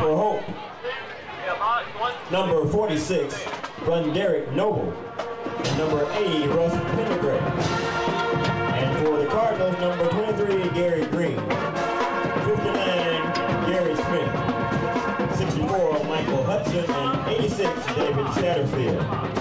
For Hope, number 46, Run Derek Noble. And number 80, Russ Pendergrass. And for the Cardinals, number 23, Gary Green. 59, Gary Smith. 64, Michael Hudson. And 86, David Satterfield.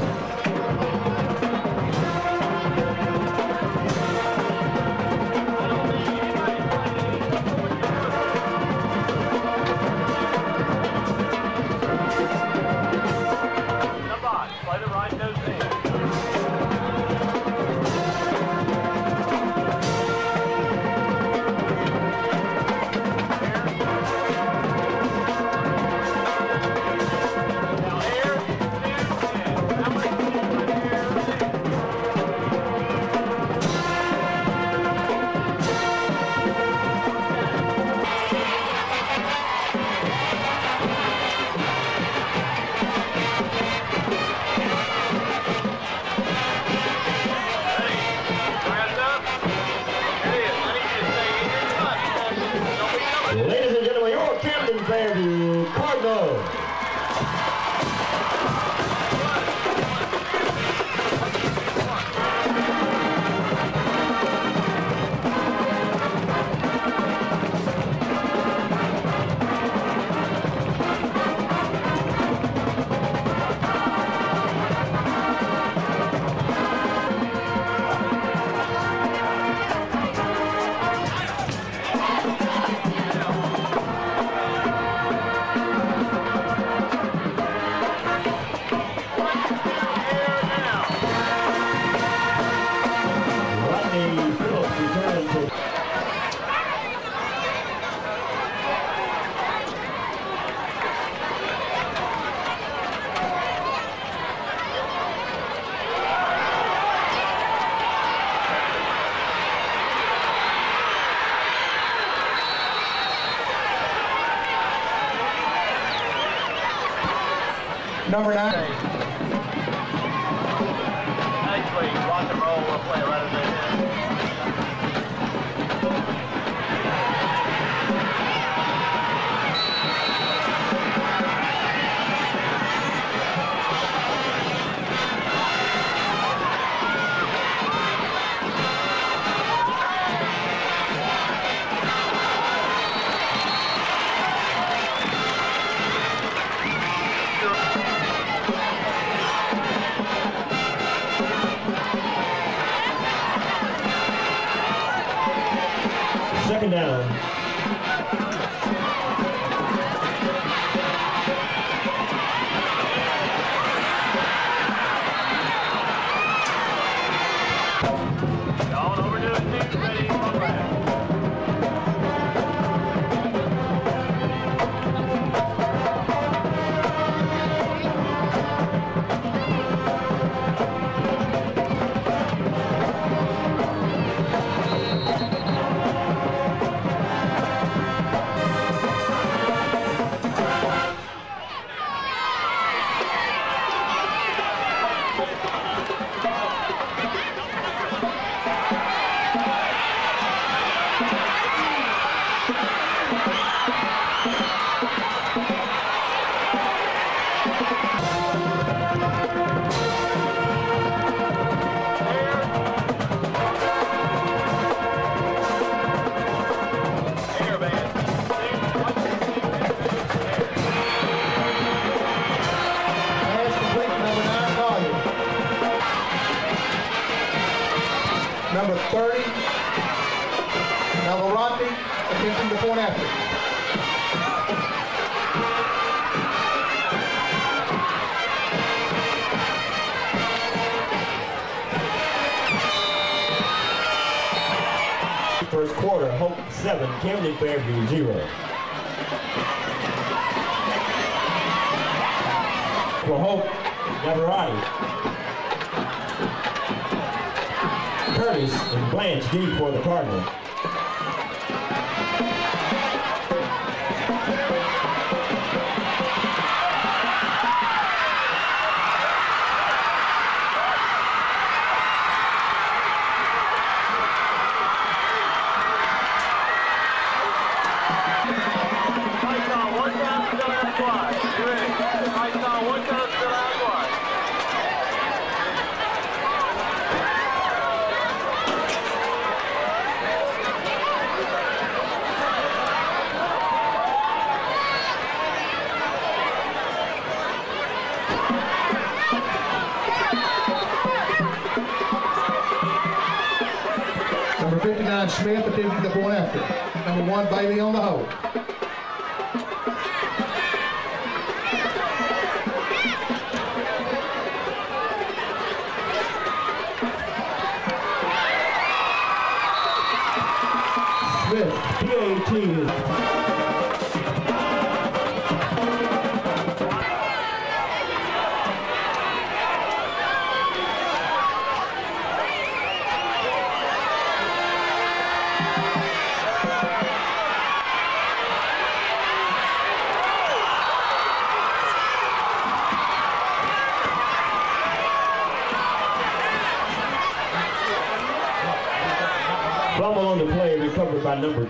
Deep for the Cardinals.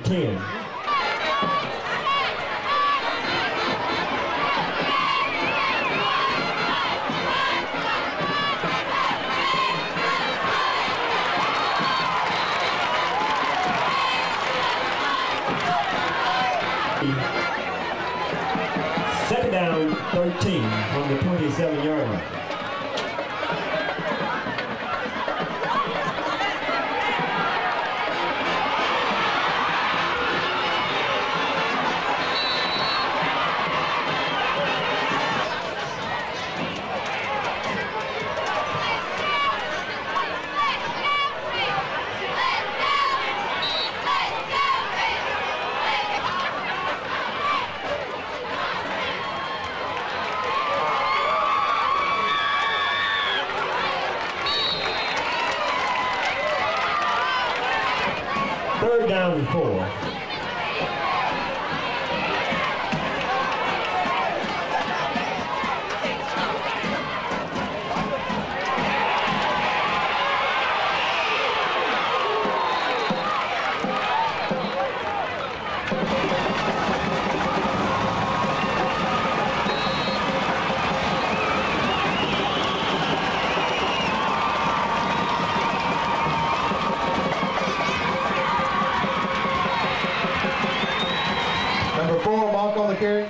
10. On the carry.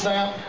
Snap.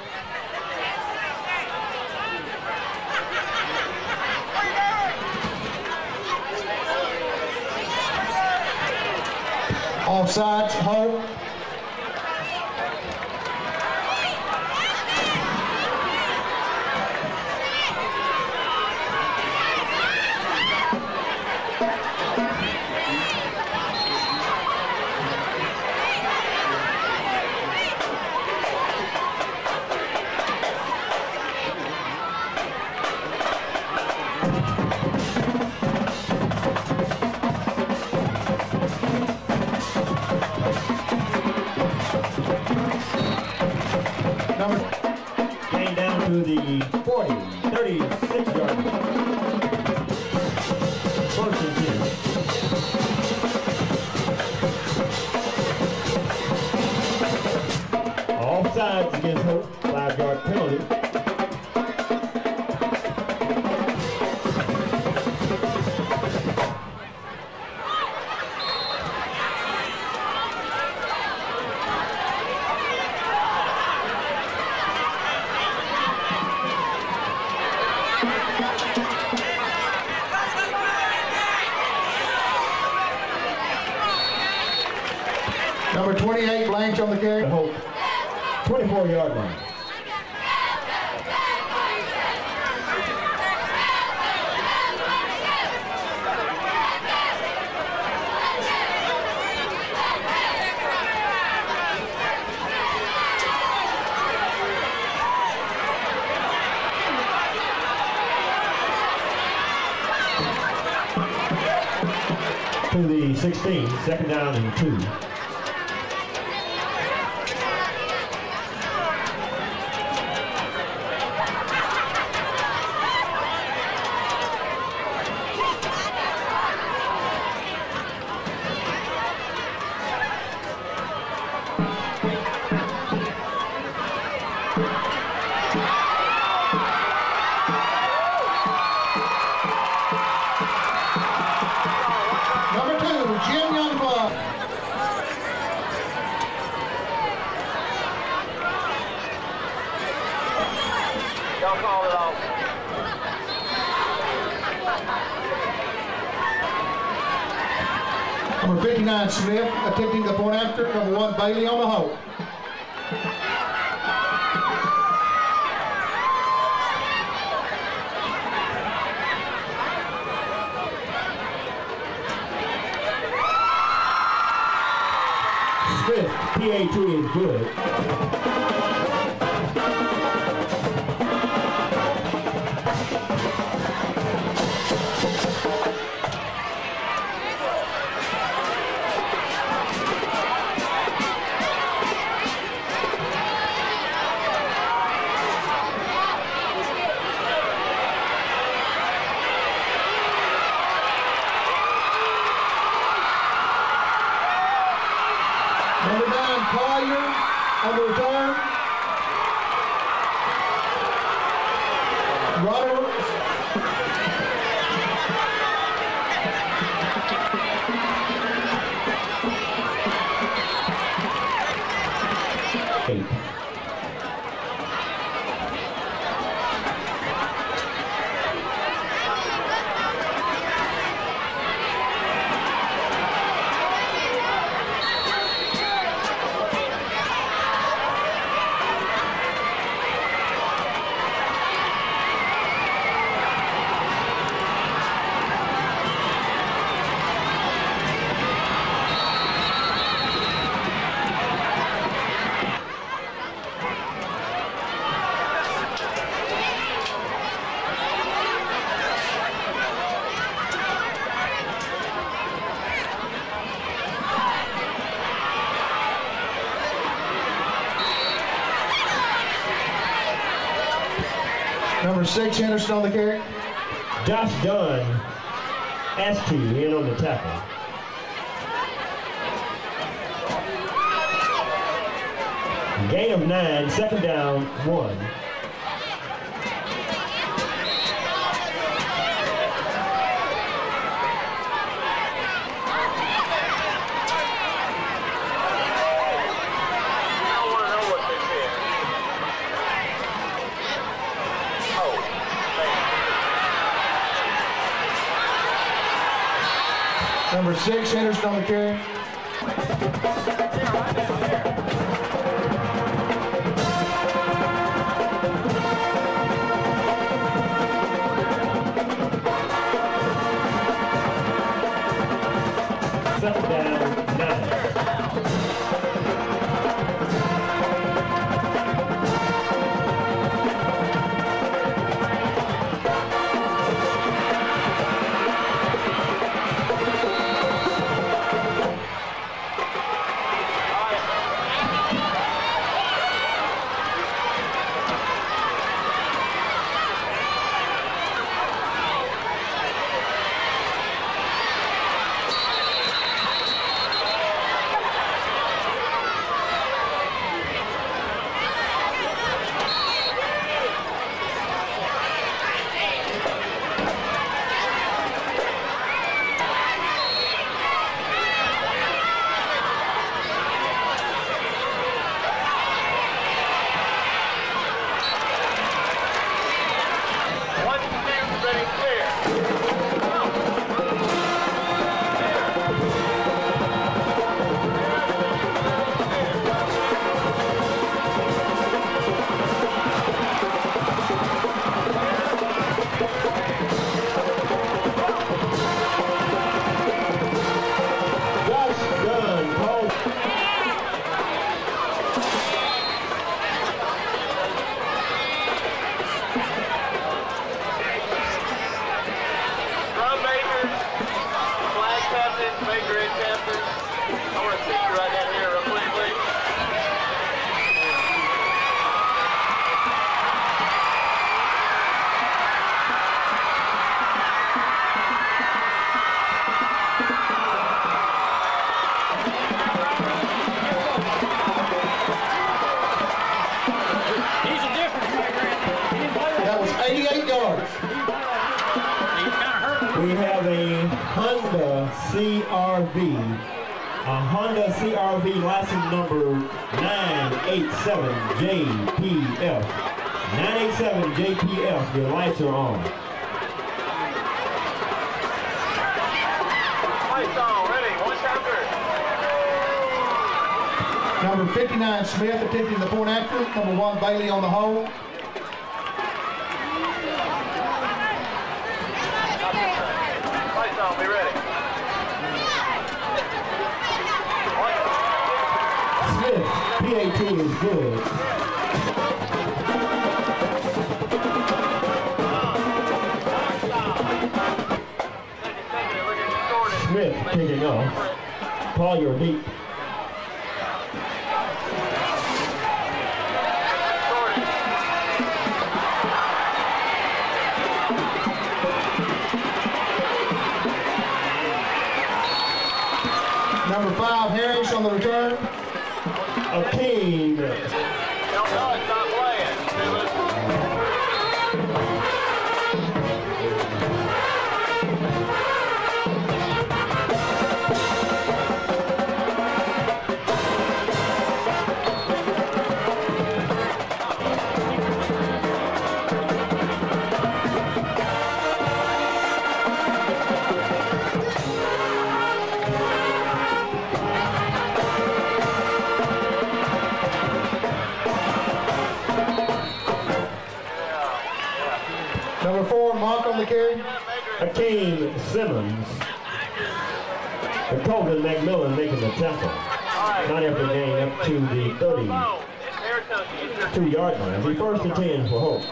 Two. Number six, Henderson on the carry. Josh Dunn, ST, in on the tackle. Gain of nine, second down, one. six, Henderson don't care. number five, Harris on the return. A king. Lineker, Simmons, and Colvin McMillan making the tackle. Not every game up to the 32-yard line. He first and 10 for Hope.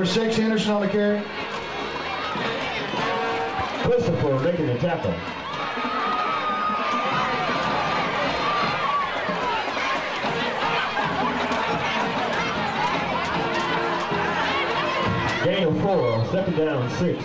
Number six, Henderson on the carry. Christopher making the tackle. Daniel four. second down, six.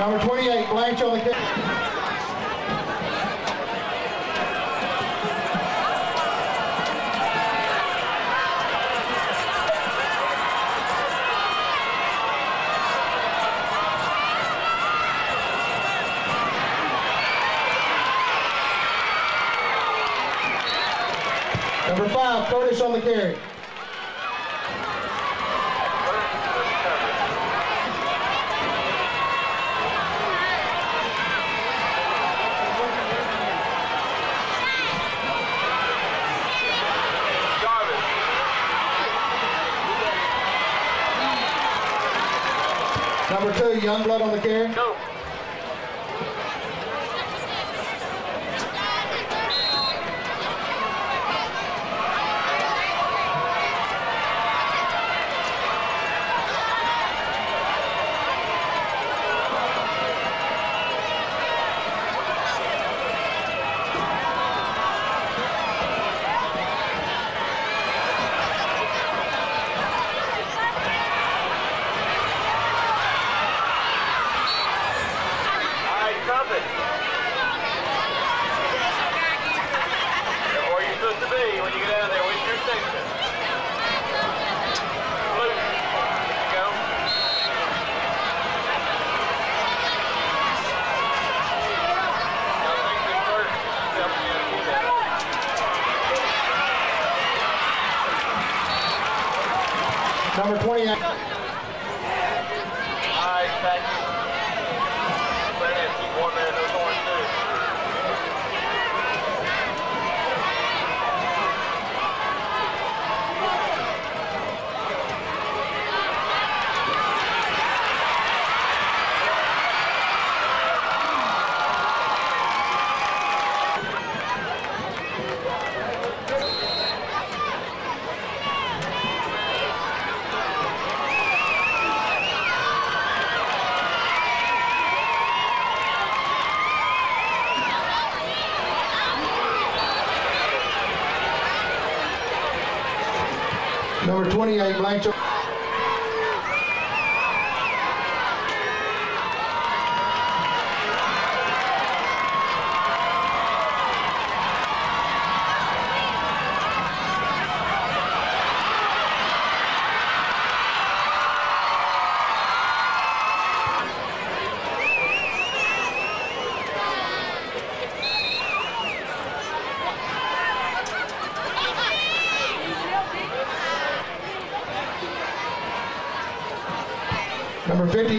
Number 28, Blanche on the... kick.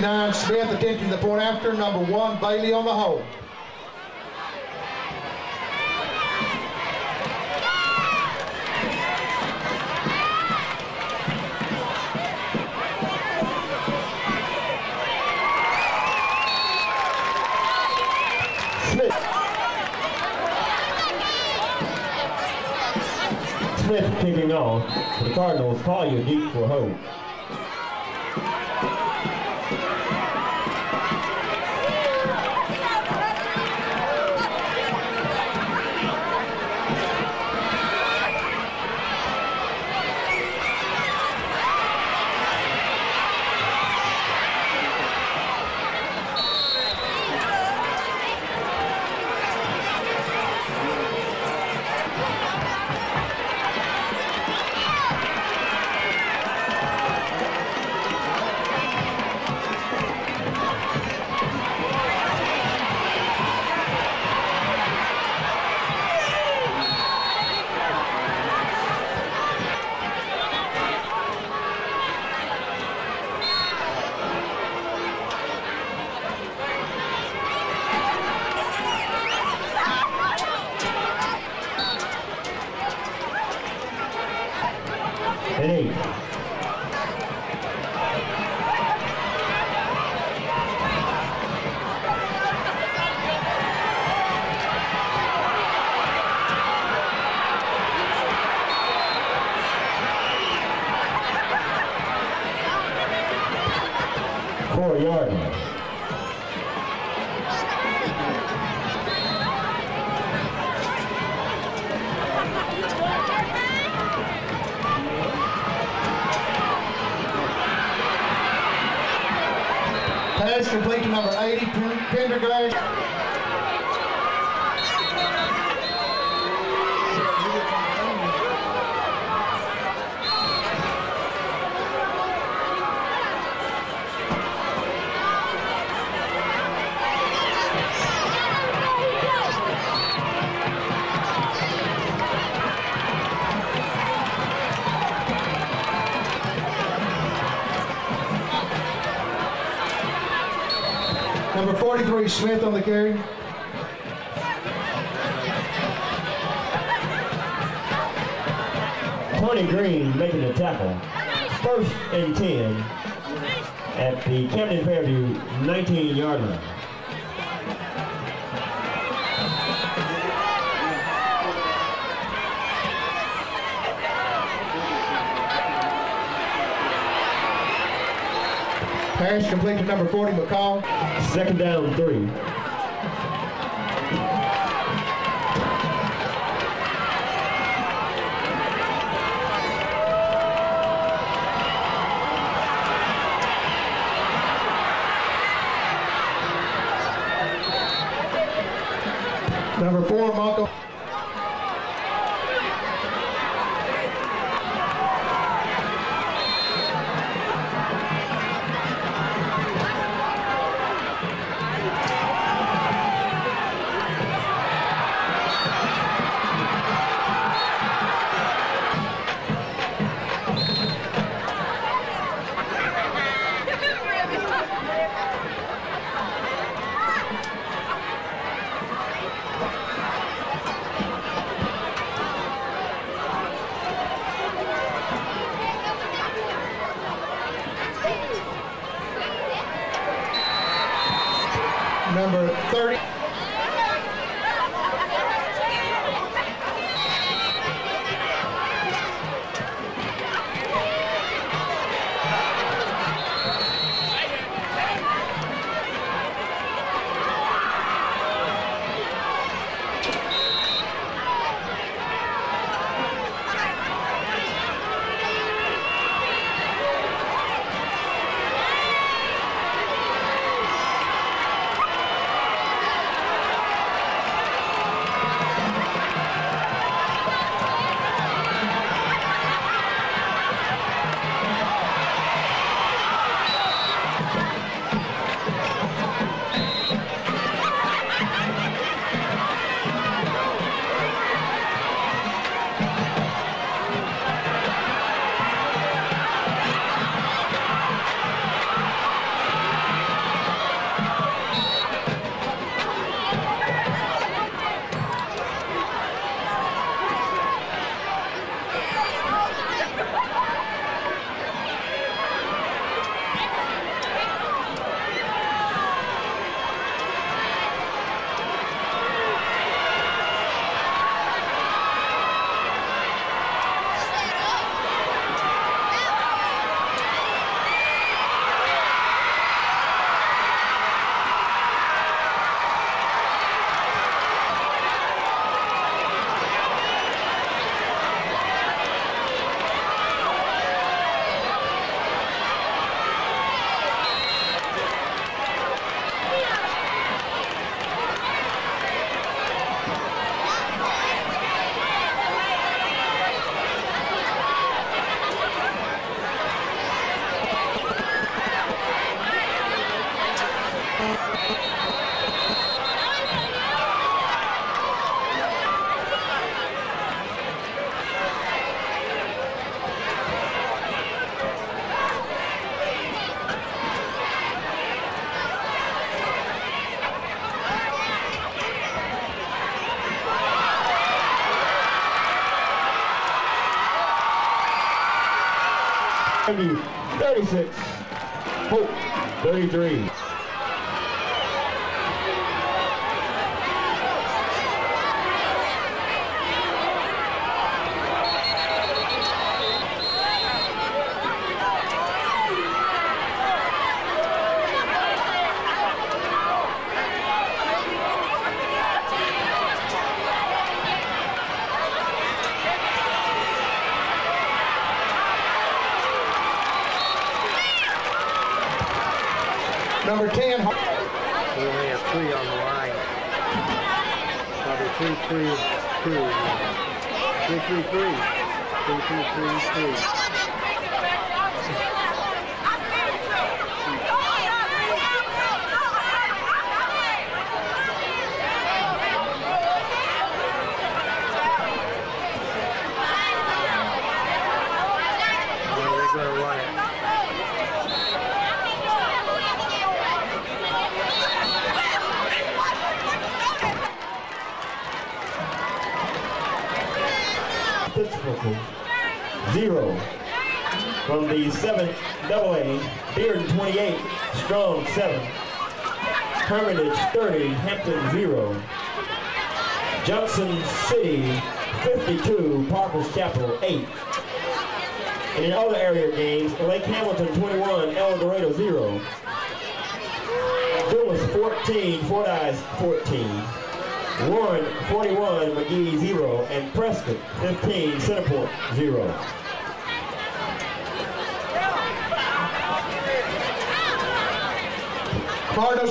59, Smith attempting the point after. Number one, Bailey on the hole. Smith. Smith kicking off. The Cardinals call you deep for home. Smith on the carry. Tony Green making the tackle. First and 10 at the Camden Fairview 19 yard line. Pass complete to number 40, McCall. Second down three.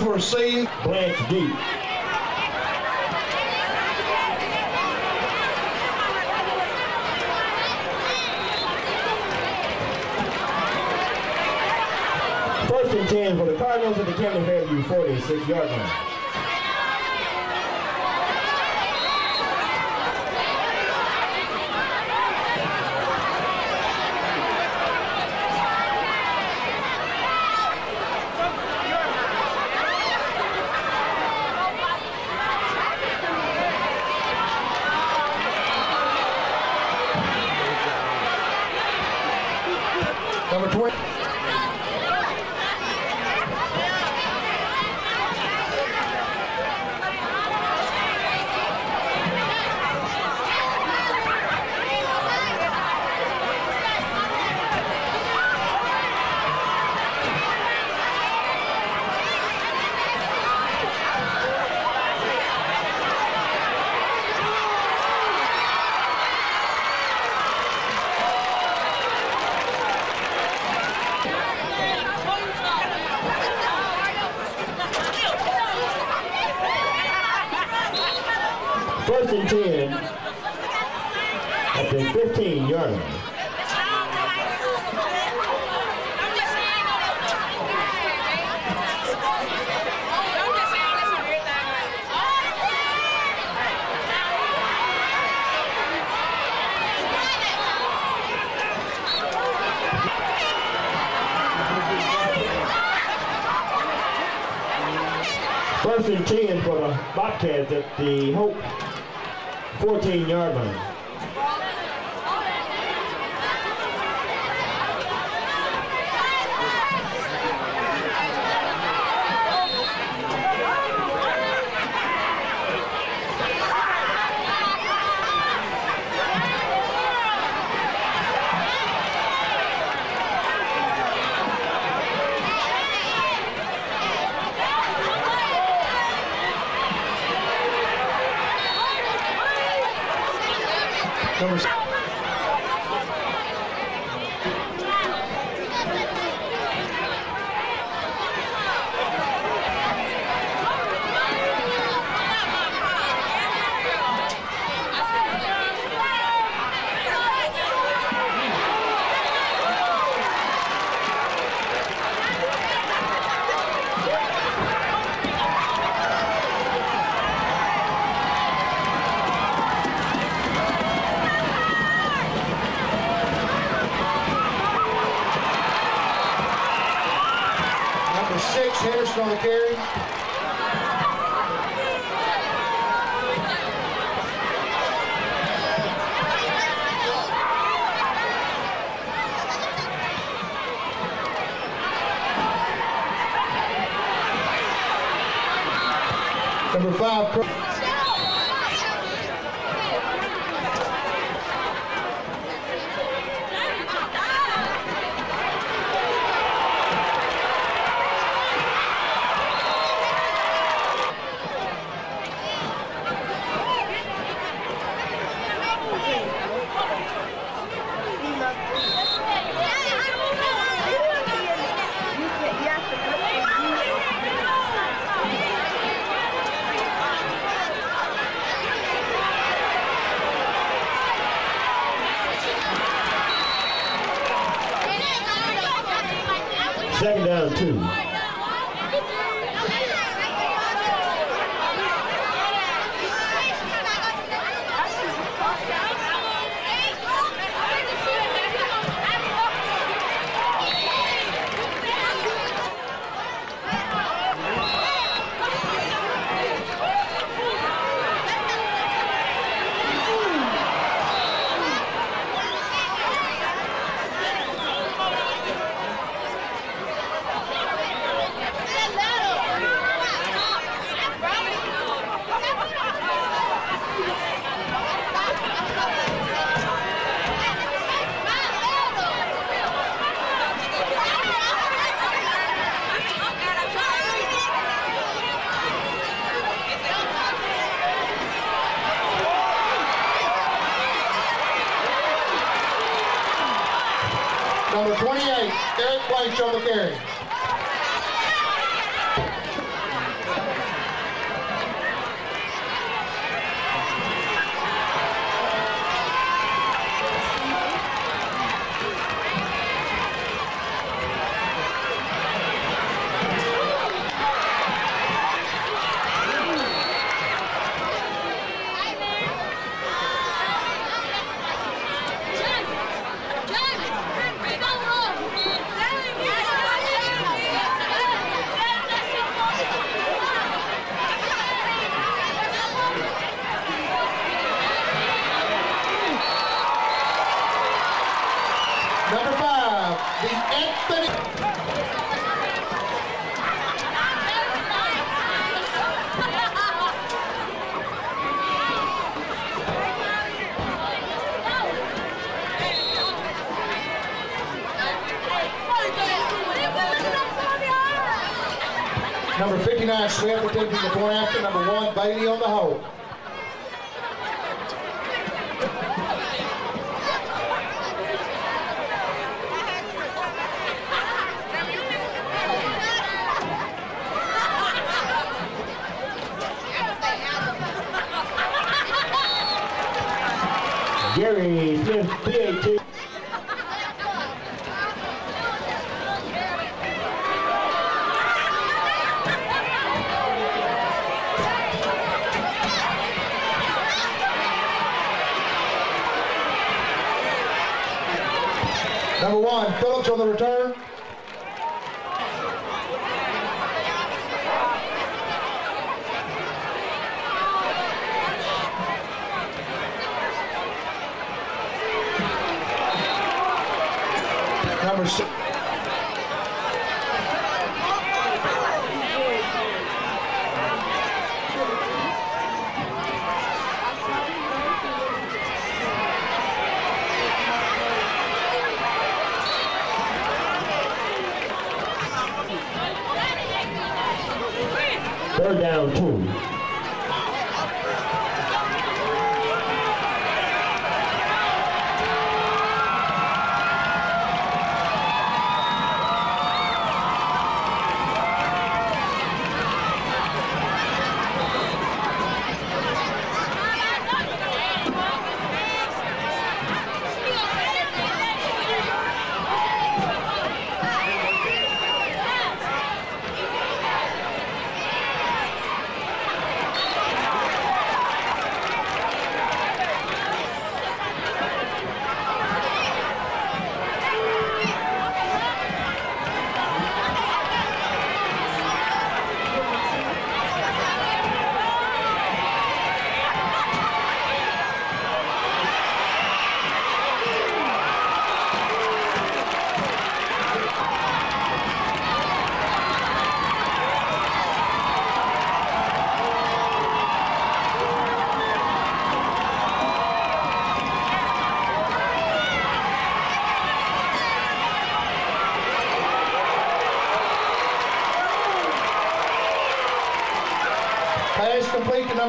Those were seen. Branch deep. First and 10 for the Cardinals at the Camden Fairview 46-yard line.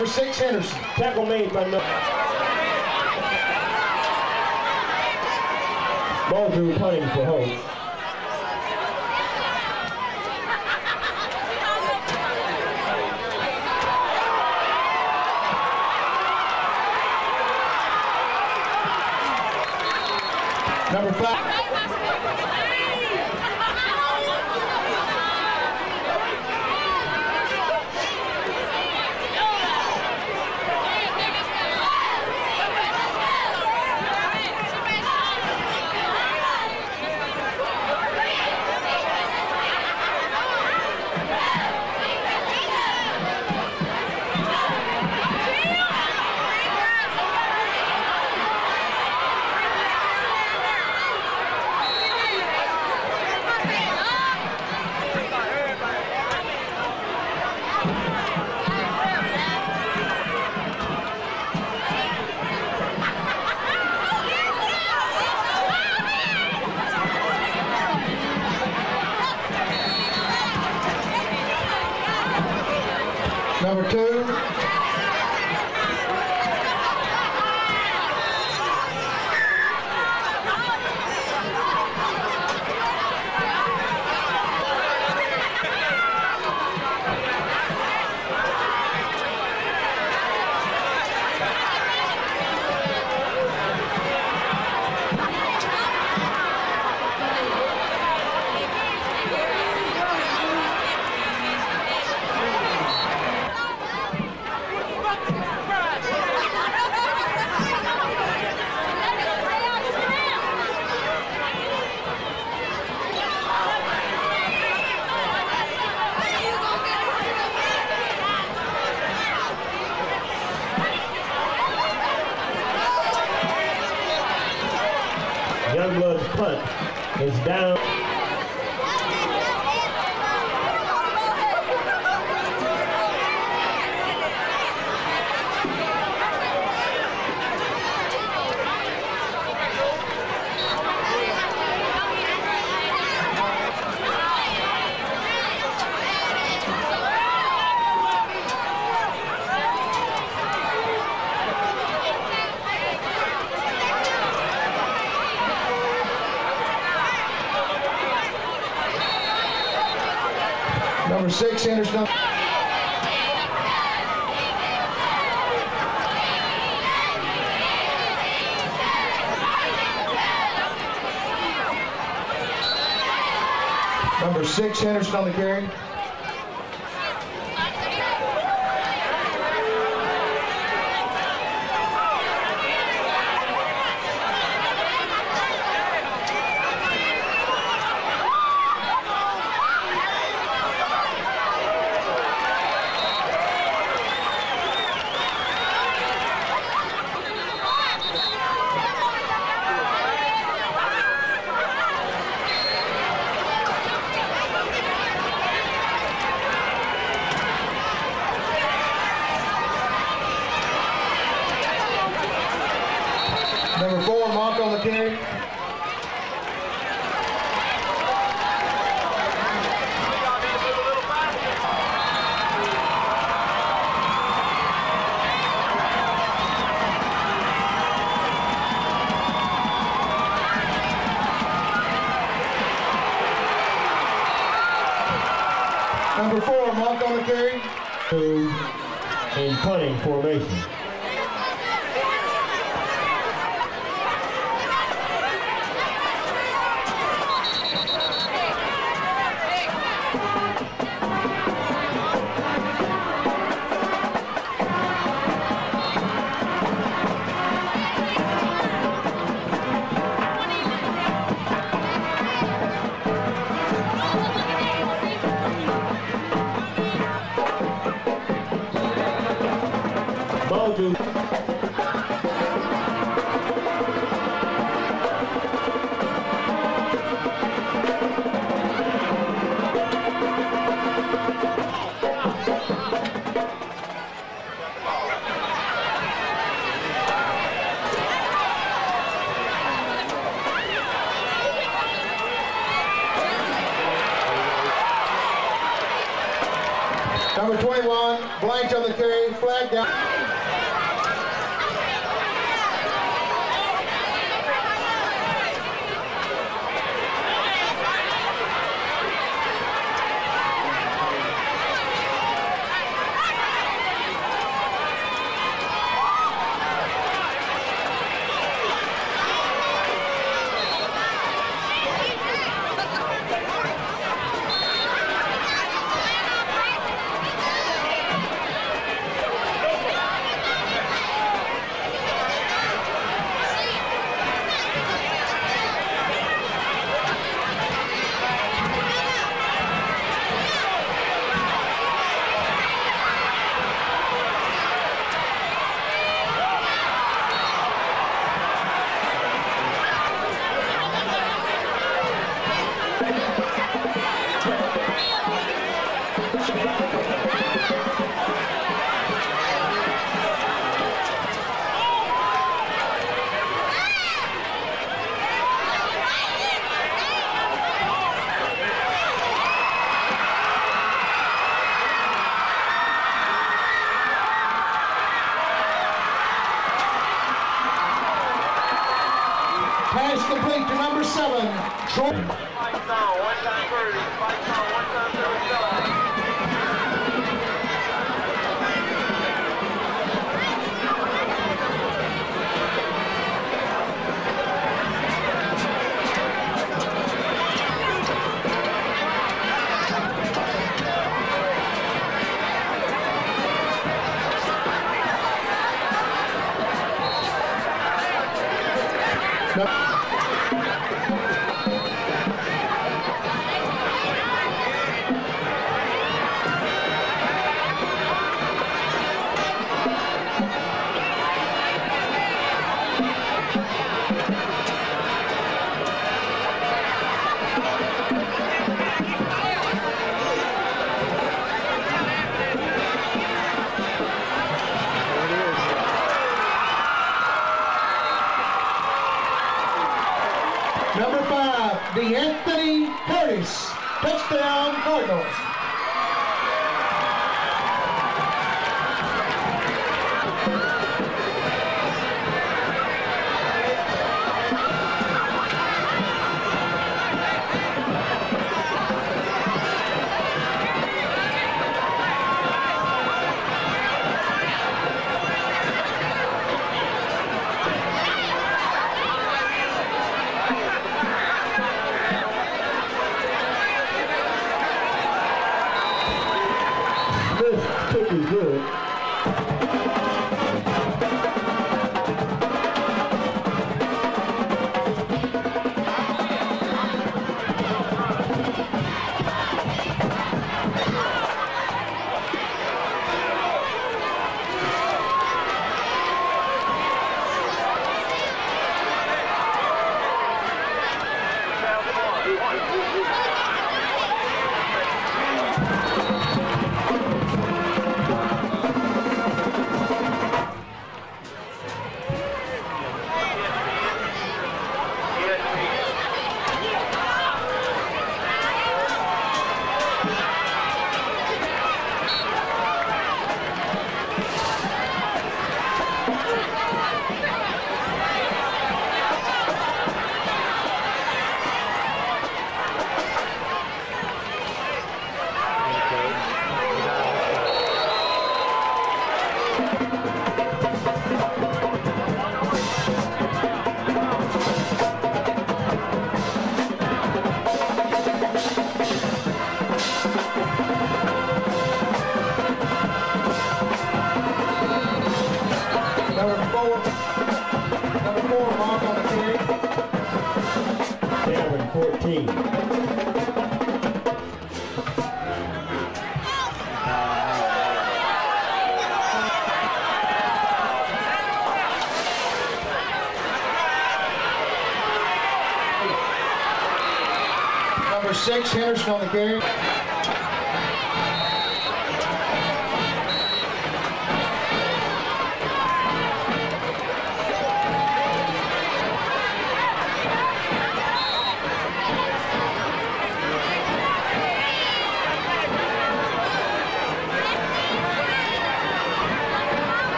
number six, Henderson. Tackle made by number. Ball through playing for home. Number on the carry.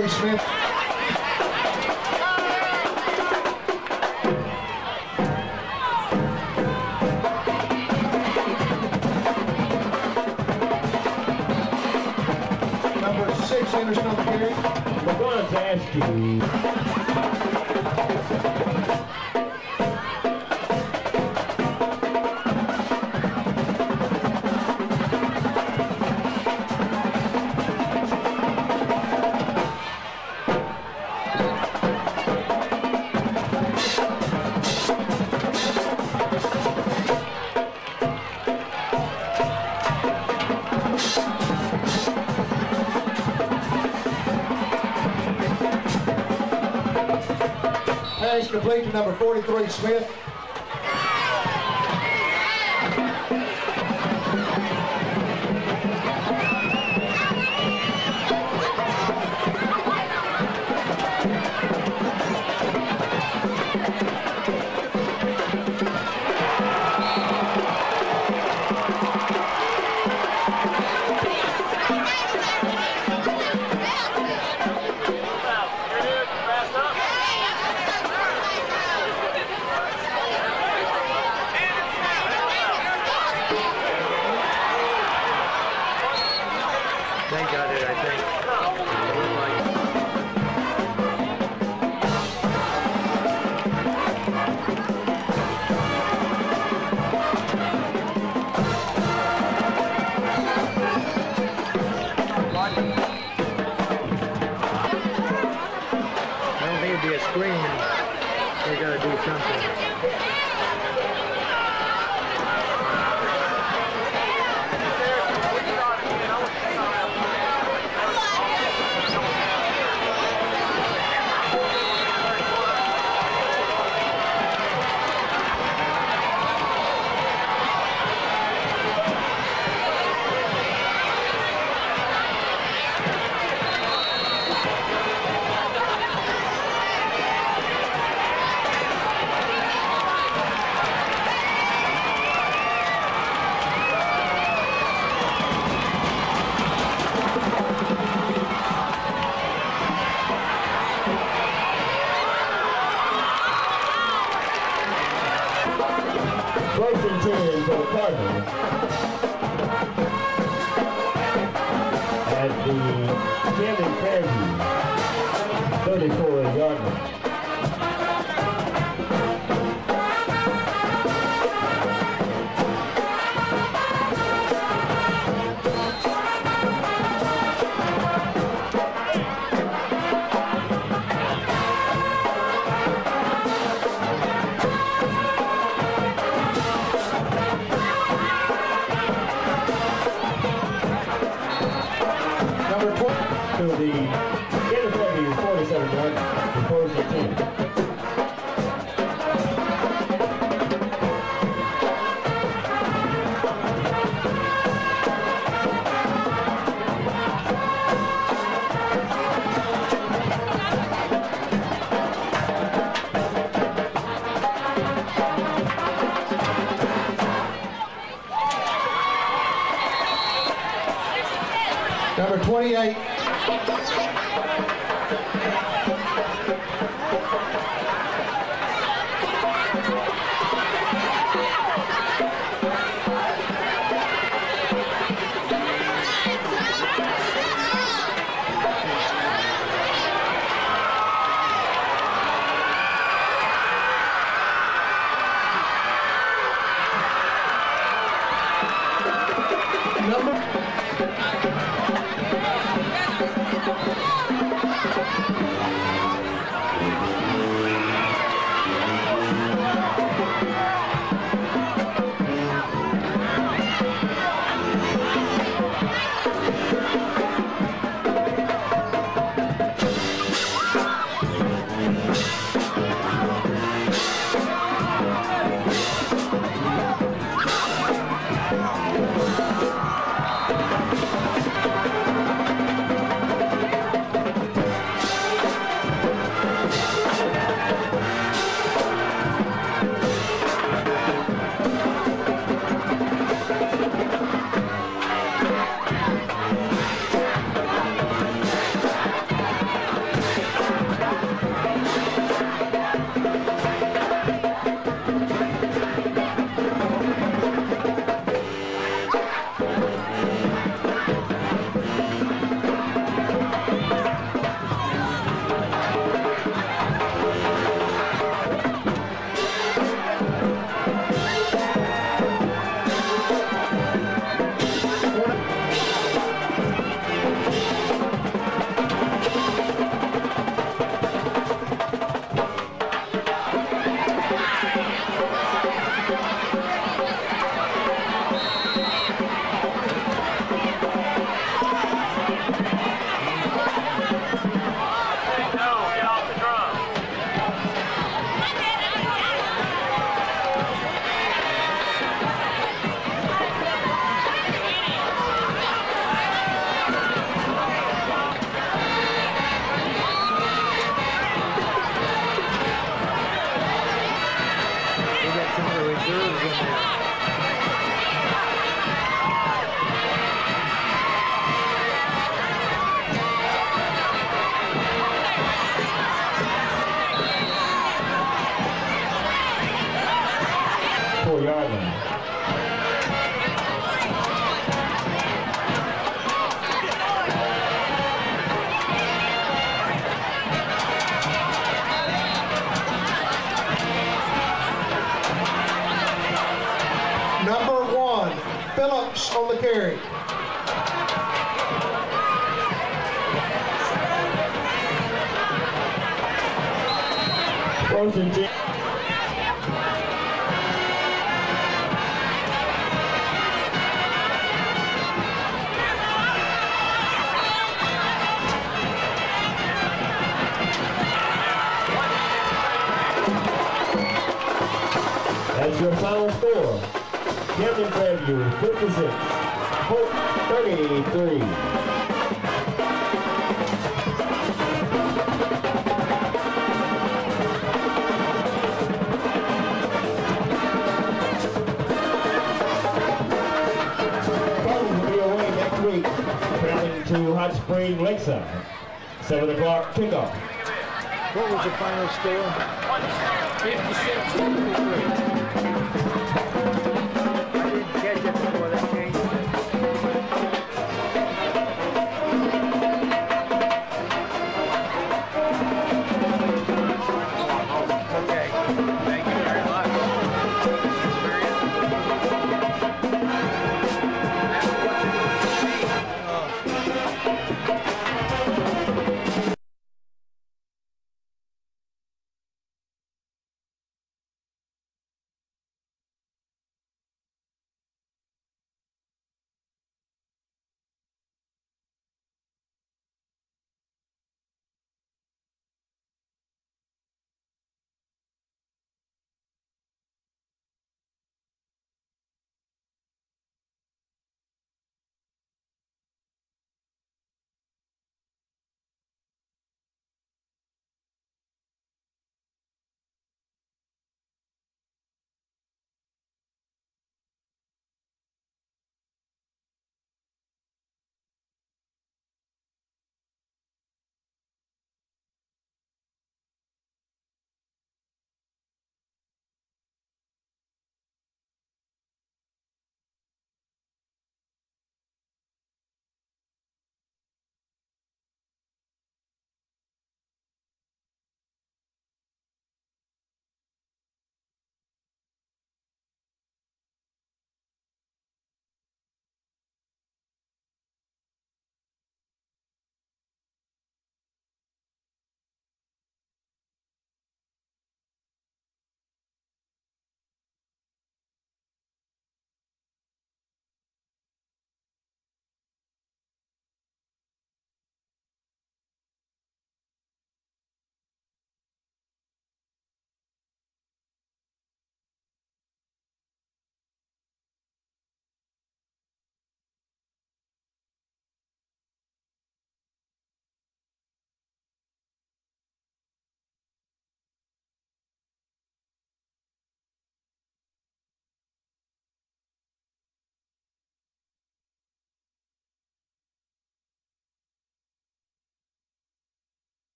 43, Smith. Pass complete to number 43, Smith.